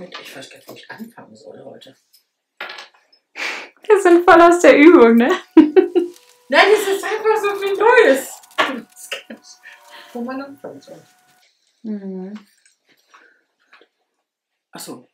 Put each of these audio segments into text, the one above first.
mit, ich weiß gar nicht, wo ich anfangen soll heute. Wir sind voll aus der Übung, ne? Nein, es ist einfach so viel Neues. Wo man anfangen soll. Mhm. Achso.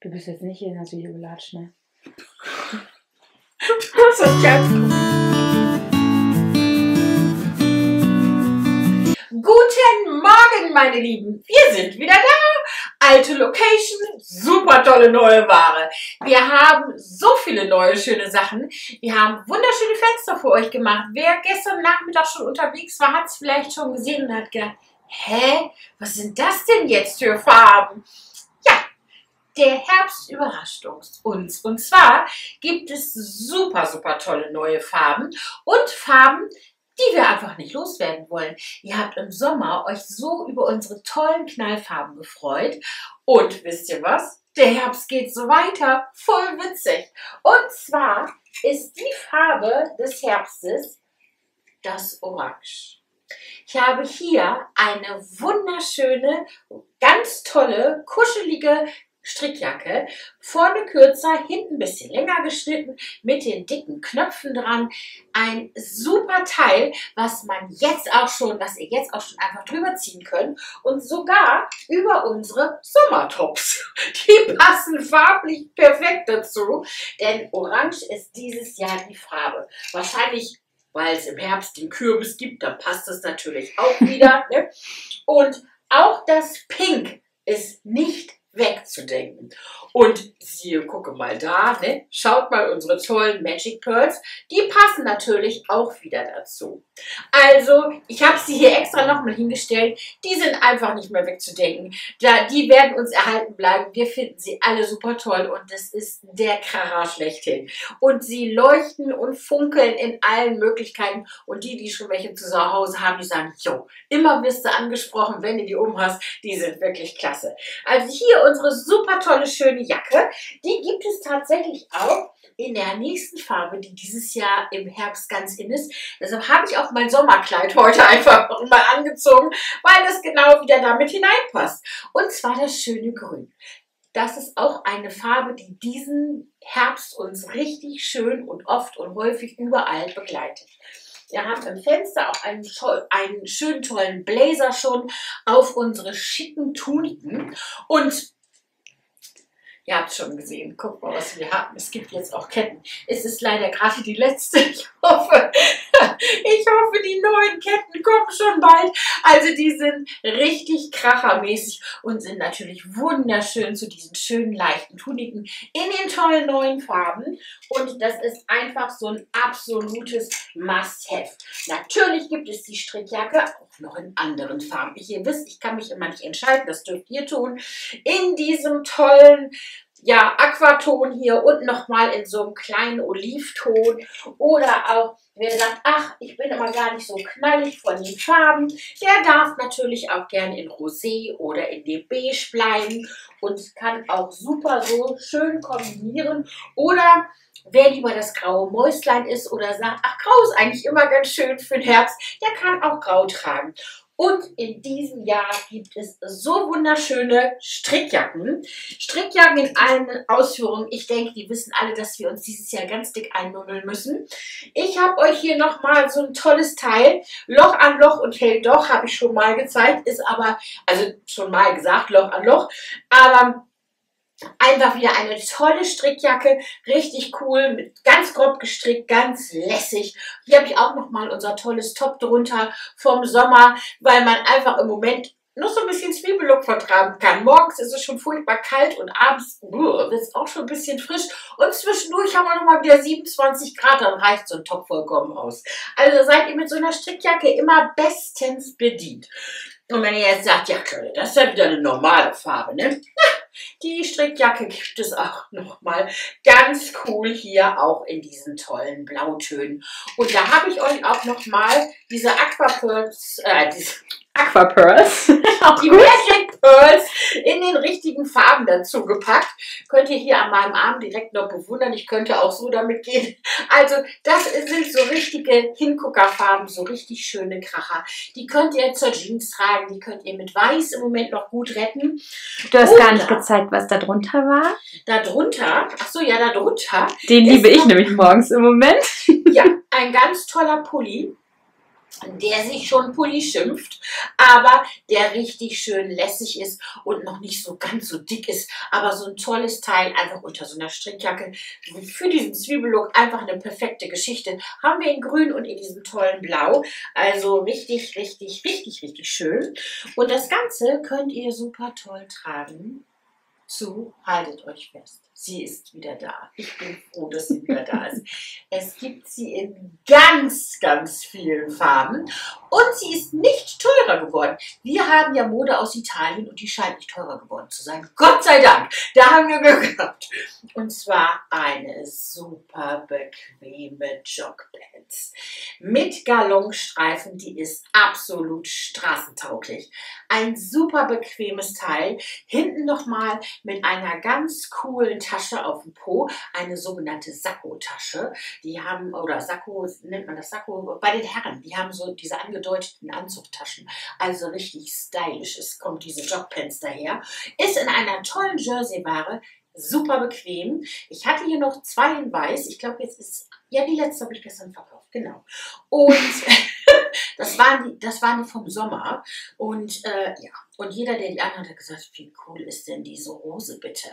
Du bist jetzt nicht in das Video gelatscht, ne? Das ist ganz gut. Guten Morgen, meine Lieben. Wir sind wieder da. Alte Location, super tolle neue Ware. Wir haben so viele neue schöne Sachen. Wir haben wunderschöne Fenster für euch gemacht. Wer gestern Nachmittag schon unterwegs war, hat es vielleicht schon gesehen und hat gedacht, hä, was sind das denn jetzt für Farben? Ja, der Herbst überrascht uns. Und zwar gibt es super, super tolle neue Farben und Farben, die wir einfach nicht loswerden wollen. Ihr habt im Sommer euch so über unsere tollen Knallfarben gefreut. Und wisst ihr was? Der Herbst geht so weiter. Voll witzig. Und zwar ist die Farbe des Herbstes das Orange. Ich habe hier eine wunderschöne, ganz tolle, kuschelige Strickjacke. Vorne kürzer, hinten ein bisschen länger geschnitten, mit den dicken Knöpfen dran. Ein super Teil, was man jetzt auch schon, was ihr jetzt auch schon einfach drüber ziehen könnt. Und sogar über unsere Sommertops. Die passen farblich perfekt dazu. Denn Orange ist dieses Jahr die Farbe. Wahrscheinlich weil es im Herbst den Kürbis gibt, dann passt es natürlich auch wieder. ne? Und auch das Pink ist nicht wegzudenken. Und siehe, gucke mal da, ne? schaut mal unsere tollen Magic Pearls, die passen natürlich auch wieder dazu. Also, ich habe sie hier extra nochmal hingestellt, die sind einfach nicht mehr wegzudenken. Da, die werden uns erhalten bleiben, wir finden sie alle super toll und das ist der Kracher schlechthin. Und sie leuchten und funkeln in allen Möglichkeiten und die, die schon welche zu Hause haben, die sagen, jo, immer wirst du angesprochen, wenn du die um hast, die sind wirklich klasse. Also hier unsere super tolle, schöne Jacke. Die gibt es tatsächlich auch in der nächsten Farbe, die dieses Jahr im Herbst ganz in ist. Deshalb habe ich auch mein Sommerkleid heute einfach mal angezogen, weil das genau wieder damit hineinpasst. Und zwar das schöne Grün. Das ist auch eine Farbe, die diesen Herbst uns richtig schön und oft und häufig überall begleitet. Wir haben im Fenster auch einen, einen schönen tollen Blazer schon auf unsere schicken Tuniken. Und Ihr habt schon gesehen, guck mal, was wir haben. Es gibt jetzt auch Ketten. Es ist leider gerade die letzte. Ich hoffe, ich hoffe, die neuen Ketten kommen schon bald. Also die sind richtig krachermäßig und sind natürlich wunderschön zu diesen schönen, leichten Tuniken in den tollen neuen Farben. Und das ist einfach so ein absolutes Must-Have. Natürlich gibt es die Strickjacke auch noch in anderen Farben. Wie ihr wisst, ich kann mich immer nicht entscheiden, das dürft ihr tun. In diesem tollen ja, Aquaton hier und nochmal in so einem kleinen Olivton oder auch, wer sagt, ach, ich bin immer gar nicht so knallig von den Farben, der darf natürlich auch gerne in Rosé oder in dem Beige bleiben und kann auch super so schön kombinieren oder Wer lieber das graue Mäuslein ist oder sagt, ach, grau ist eigentlich immer ganz schön für den Herbst, der kann auch grau tragen. Und in diesem Jahr gibt es so wunderschöne Strickjacken. Strickjacken in allen Ausführungen. Ich denke, die wissen alle, dass wir uns dieses Jahr ganz dick einnummeln müssen. Ich habe euch hier nochmal so ein tolles Teil. Loch an Loch und hält doch, habe ich schon mal gezeigt. Ist aber, also schon mal gesagt, Loch an Loch. Aber Einfach wieder eine tolle Strickjacke, richtig cool, ganz grob gestrickt, ganz lässig. Hier habe ich auch nochmal unser tolles Top drunter vom Sommer, weil man einfach im Moment noch so ein bisschen Zwiebellook vertragen kann. Morgens ist es schon furchtbar kalt und abends wird es auch schon ein bisschen frisch. Und zwischendurch haben wir nochmal wieder 27 Grad, dann reicht so ein Top vollkommen aus. Also seid ihr mit so einer Strickjacke immer bestens bedient. Und wenn ihr jetzt sagt, ja, das ist ja wieder eine normale Farbe, ne? Die Strickjacke gibt es auch nochmal ganz cool hier auch in diesen tollen Blautönen. Und da habe ich euch auch nochmal diese Aquapearls, äh, diese Aqua Pearls. Auch Die. Magic Pearls in den richtigen Farben dazu gepackt. Könnt ihr hier an meinem Arm direkt noch bewundern. Ich könnte auch so damit gehen. Also, das sind so richtige Hinguckerfarben, so richtig schöne Kracher. Die könnt ihr zur Jeans tragen. Die könnt ihr mit Weiß im Moment noch gut retten. Du hast Und gar nicht da- gezeigt, was da drunter war. Darunter, ach so, ja, darunter, Den Ist liebe ich nämlich morgens im Moment. ja, ein ganz toller Pulli. Der sich schon Pulli schimpft, aber der richtig schön lässig ist und noch nicht so ganz so dick ist. Aber so ein tolles Teil, einfach unter so einer Strickjacke. Für diesen Zwiebellook einfach eine perfekte Geschichte. Haben wir in grün und in diesem tollen Blau. Also richtig, richtig, richtig, richtig schön. Und das Ganze könnt ihr super toll tragen. Zu, haltet euch fest. Sie ist wieder da. Ich bin froh, dass sie wieder da ist. Es gibt sie in ganz, ganz vielen Farben und sie ist nicht teurer geworden. Wir haben ja Mode aus Italien und die scheint nicht teurer geworden zu sein. Gott sei Dank, da haben wir Glück gehabt. Und zwar eine super bequeme Jogpants mit Galonstreifen, die ist absolut straßentauglich. Ein super bequemes Teil. Hinten nochmal mit einer ganz coolen Tasche auf dem Po, eine sogenannte Sakko-Tasche. Die haben, oder Sakko, nennt man das Sakko, bei den Herren, die haben so diese angedeuteten Anzugtaschen. Also richtig stylisch. Es kommt diese Jogpants daher. Ist in einer tollen Jersey-Ware. Super bequem. Ich hatte hier noch zwei in weiß. Ich glaube, jetzt ist, ja, die letzte habe ich gestern verkauft. Genau. Und das waren die, das waren die vom Sommer. Und äh, ja, und jeder, der die anhat, hat gesagt, wie cool ist denn diese Hose bitte?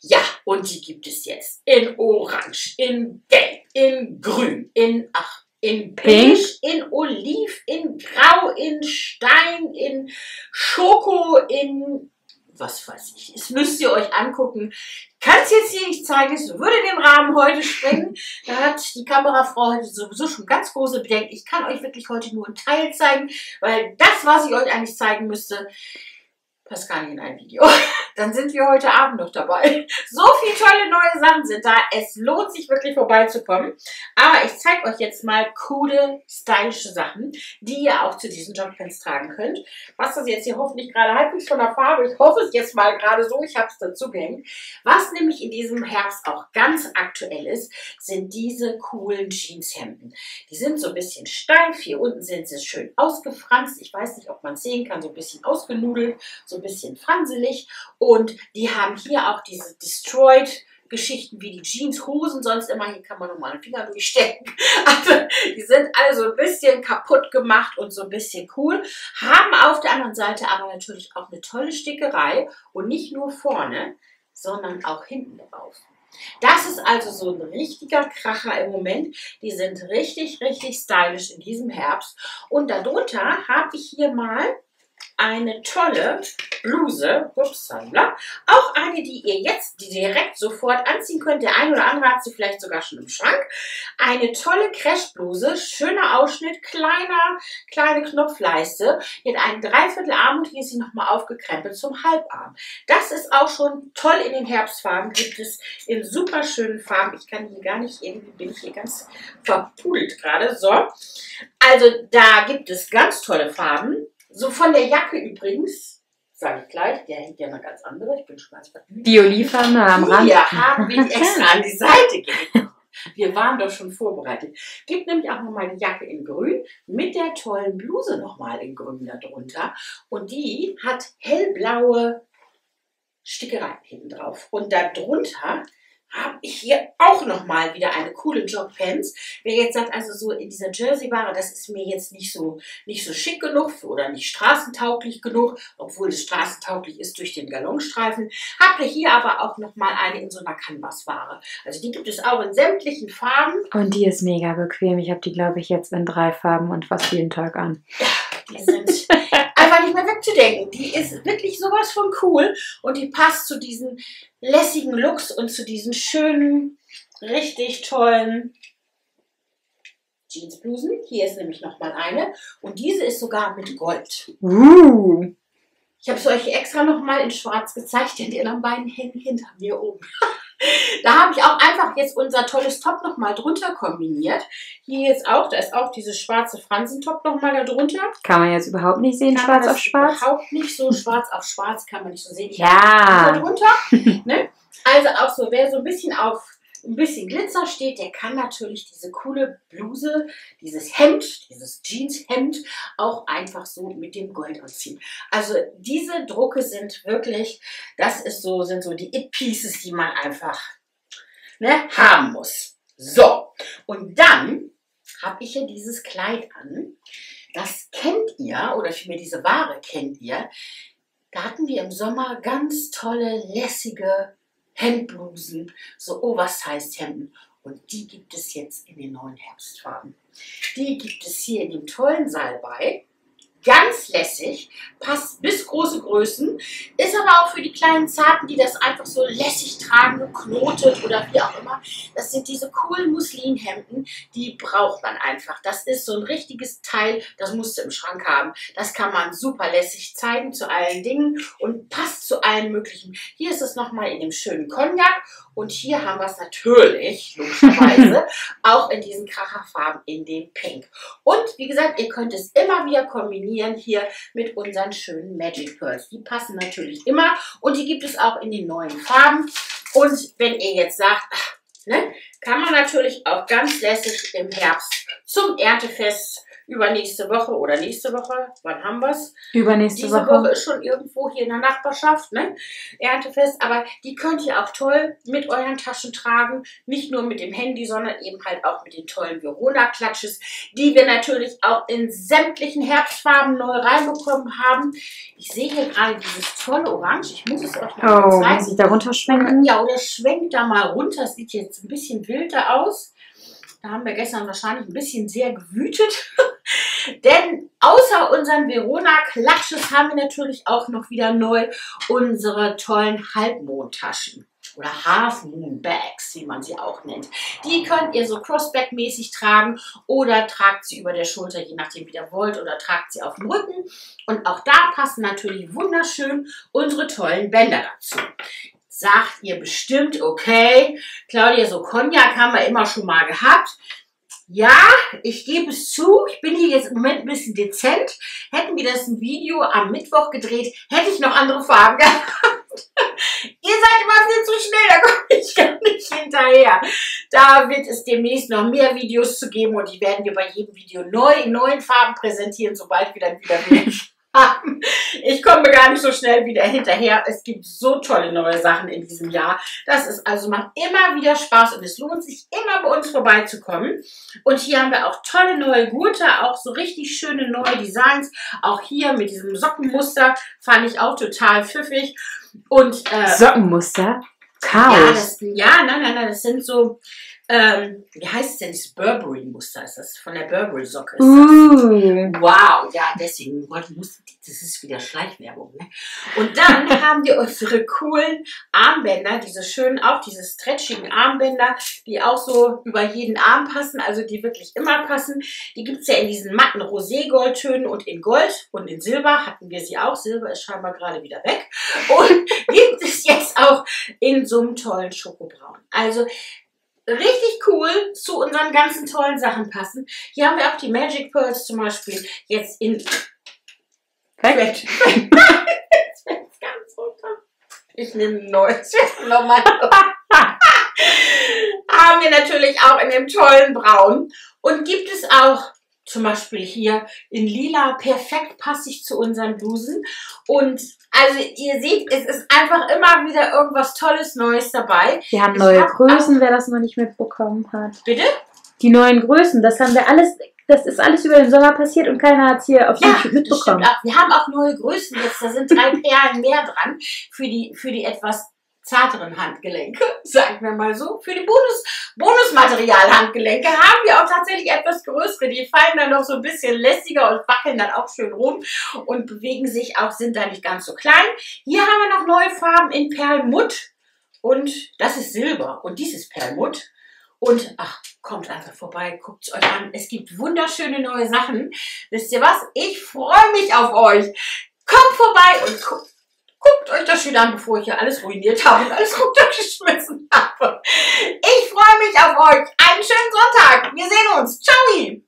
Ja, und die gibt es jetzt in Orange, in Gelb, in Grün, in ach, in Pink. Beige, in Oliv, in Grau, in Stein, in Schoko, in was weiß ich. Das müsst ihr euch angucken. Kann es jetzt hier nicht zeigen, es würde den Rahmen heute sprengen. Da hat die Kamerafrau heute sowieso schon ganz große Bedenken. Ich kann euch wirklich heute nur einen Teil zeigen, weil das, was ich euch eigentlich zeigen müsste, passt gar nicht in ein Video. Dann sind wir heute Abend noch dabei. So viele tolle neue Sachen sind da. Es lohnt sich wirklich vorbeizukommen. Aber ich zeige euch jetzt mal coole, stylische Sachen, die ihr auch zu diesen Jogpants tragen könnt. Was das jetzt hier hoffentlich gerade halbwegs von der Farbe, ich hoffe es jetzt mal gerade so, ich habe es dazu gehängt. Was nämlich in diesem Herbst auch ganz aktuell ist, sind diese coolen Jeanshemden. Die sind so ein bisschen steif, hier unten sind sie schön ausgefranst. Ich weiß nicht, ob man es sehen kann, so ein bisschen ausgenudelt, so ein bisschen franselig. Und die haben hier auch diese Destroyed Geschichten wie die Jeanshosen, sonst immer, hier kann man nochmal einen Finger durchstecken. Also, die sind alle so ein bisschen kaputt gemacht und so ein bisschen cool, haben auf der anderen Seite aber natürlich auch eine tolle Stickerei und nicht nur vorne, sondern auch hinten drauf. Das ist also so ein richtiger Kracher im Moment. Die sind richtig, richtig stylisch in diesem Herbst. Und darunter habe ich hier mal eine tolle Bluse, upsala, auch eine, die ihr jetzt direkt sofort anziehen könnt. Der eine oder andere hat sie vielleicht sogar schon im Schrank. Eine tolle Crashbluse, schöner Ausschnitt, kleiner, kleine Knopfleiste. Die hat einen Dreiviertelarm und hier ist sie nochmal aufgekrempelt zum Halbarm. Das ist auch schon toll in den Herbstfarben, gibt es in super schönen Farben. Ich kann hier gar nicht, irgendwie bin ich hier ganz verpudelt gerade. So, also da gibt es ganz tolle Farben. So von der Jacke übrigens, sage ich gleich, der hängt ja noch ganz andere, ich bin schon ganz vergnügt. Die Olivfarben am Rand. Hier haben wir die extra an die Seite gelegt. Wir waren doch schon vorbereitet. Gibt nämlich auch nochmal die Jacke in grün mit der tollen Bluse nochmal in grün darunter. Und die hat hellblaue Stickereien hinten drauf. Und darunter habe ich hier auch nochmal wieder eine coole Jogpants. Wer jetzt sagt, also so in dieser Jersey-Ware, das ist mir jetzt nicht so, nicht so schick genug oder nicht straßentauglich genug, obwohl es straßentauglich ist durch den Galonstreifen, habt ihr hier aber auch nochmal eine in so einer Canvas-Ware. Also die gibt es auch in sämtlichen Farben. Und die ist mega bequem. Ich habe die, glaube ich, jetzt in drei Farben und fast jeden Tag an. Die sind einfach nicht mehr wegzudenken. Die ist wirklich sowas von cool und die passt zu diesen lässigen Looks und zu diesen schönen, richtig tollen Jeansblusen. Hier ist nämlich nochmal eine und diese ist sogar mit Gold. Uh. Ich habe es euch extra nochmal in schwarz gezeigt, denn die anderen beiden hängen hinter mir oben. Da habe ich auch einfach jetzt unser tolles Top nochmal drunter kombiniert. Hier jetzt auch, da ist auch dieses schwarze Franzentop nochmal da drunter. Kann man jetzt überhaupt nicht sehen, Kann schwarz auf schwarz? Überhaupt nicht so schwarz auf schwarz kann man nicht so sehen. Ich Ja. drunter. ne? Also auch so, wer so ein bisschen auf ein bisschen Glitzer steht, der kann natürlich diese coole Bluse, dieses Hemd, dieses Jeanshemd auch einfach so mit dem Gold anziehen. Also diese Drucke sind wirklich, das ist so, sind so die It-Pieces, die man einfach ne, haben muss. So, und dann habe ich hier dieses Kleid an. Das kennt ihr, oder vielmehr diese Ware kennt ihr. Da hatten wir im Sommer ganz tolle, lässige Hemdblusen, so Oversized-Hemden. Und die gibt es jetzt in den neuen Herbstfarben. Die gibt es hier in dem tollen Salbei. Ganz lässig, passt bis große Größen, ist aber auch für die kleinen Zarten, die das einfach so lässig tragen, geknotet oder wie auch immer. Das sind diese coolen Muslinhemden, die braucht man einfach. Das ist so ein richtiges Teil, das musst du im Schrank haben. Das kann man super lässig zeigen zu allen Dingen und passt zu allen möglichen. Hier ist es nochmal in dem schönen Cognac und hier haben wir es natürlich, logischerweise, auch in diesen Kracherfarben in dem Pink. Und wie gesagt, ihr könnt es immer wieder kombinieren hier mit unseren schönen Magic Pearls. Die passen natürlich immer und die gibt es auch in den neuen Farben. Und wenn ihr jetzt sagt, ne, kann man natürlich auch ganz lässig im Herbst zum Erntefest übernächste Woche oder nächste Woche, wann haben wir es? Übernächste Diese Woche. Woche ist schon irgendwo hier in der Nachbarschaft, ne? Erntefest, aber die könnt ihr auch toll mit euren Taschen tragen. Nicht nur mit dem Handy, sondern eben halt auch mit den tollen Verona-Klatsches, die wir natürlich auch in sämtlichen Herbstfarben neu reinbekommen haben. Ich sehe hier gerade dieses tolle Orange. Ich muss es euch mal Oh, kurz muss zeigen. ich da runterschwenken? Ja, oder schwenkt da mal runter. Sieht jetzt ein bisschen wilder aus. Da haben wir gestern wahrscheinlich ein bisschen sehr gewütet. Denn außer unseren Verona-Klatsches haben wir natürlich auch noch wieder neu unsere tollen Halbmondtaschen. Oder Half Moon Bags, wie man sie auch nennt. Die könnt ihr so Crossback-mäßig tragen oder tragt sie über der Schulter, je nachdem wie ihr wollt, oder tragt sie auf dem Rücken. Und auch da passen natürlich wunderschön unsere tollen Bänder dazu sagt ihr bestimmt, okay, Claudia, so Cognac haben wir immer schon mal gehabt. Ja, ich gebe es zu, ich bin hier jetzt im Moment ein bisschen dezent. Hätten wir das ein Video am Mittwoch gedreht, hätte ich noch andere Farben gehabt. Ihr seid immer viel zu schnell, da komme ich gar nicht hinterher. Da wird es demnächst noch mehr Videos zu geben und die werden wir bei jedem Video neu in neuen Farben präsentieren, sobald wir dann wieder haben. Ich komme gar nicht so schnell wieder hinterher. Es gibt so tolle neue Sachen in diesem Jahr. Das ist also macht immer wieder Spaß und es lohnt sich immer bei uns vorbeizukommen. Und hier haben wir auch tolle neue Gurte, auch so richtig schöne neue Designs. Auch hier mit diesem Sockenmuster fand ich auch total pfiffig. Und äh, Sockenmuster. ja, Chaos. das, ja, nein, nein, nein, das sind so, ähm, wie heißt es denn, dieses Burberry-Muster ist das, von der Burberry-Socke das. Uh. Wow, ja, deswegen wollte ich, muss- das ist wieder Schleichwerbung. Ne? Und dann haben wir unsere coolen Armbänder, diese schönen, auch diese stretchigen Armbänder, die auch so über jeden Arm passen, also die wirklich immer passen. Die gibt's ja in diesen matten Rosé-Goldtönen und in Gold und in Silber hatten wir sie auch. Silber ist scheinbar gerade wieder weg. Und gibt es jetzt auch in so einem tollen Schokobraun. Also richtig cool zu unseren ganzen tollen Sachen passen. Hier haben wir auch die Magic Pearls zum Beispiel jetzt in Weg. Ganz runter. Ich nehme ein neues. Nochmal. Haben wir natürlich auch in dem tollen Braun. Und gibt es auch zum Beispiel hier in lila perfekt passig zu unseren Blusen. Und also ihr seht, es ist einfach immer wieder irgendwas Tolles Neues dabei. Wir haben neue hab Größen, wer das noch nicht mitbekommen hat. Bitte? Die neuen Größen, das haben wir alles, das ist alles über den Sommer passiert und keiner hat es hier auf Ja, YouTube stimmt mitbekommen. auch. Wir haben auch neue Größen jetzt. Da sind drei Perlen mehr dran für die, für die etwas zarteren Handgelenke, sagen wir mal so. Für die Bonus, Bonusmaterial-Handgelenke haben wir auch tatsächlich etwas größere. Die fallen dann noch so ein bisschen lässiger und wackeln dann auch schön rum und bewegen sich auch, sind da nicht ganz so klein. Hier haben wir noch neue Farben in Perlmutt und das ist Silber und dies ist Perlmutt. Und ach, kommt einfach vorbei, guckt es euch an. Es gibt wunderschöne neue Sachen. Wisst ihr was? Ich freue mich auf euch. Kommt vorbei und guckt, guckt Guckt euch das schön an, bevor ich hier alles ruiniert habe und alles runtergeschmissen habe. Ich freue mich auf euch. Einen schönen Sonntag. Wir sehen uns. Ciao.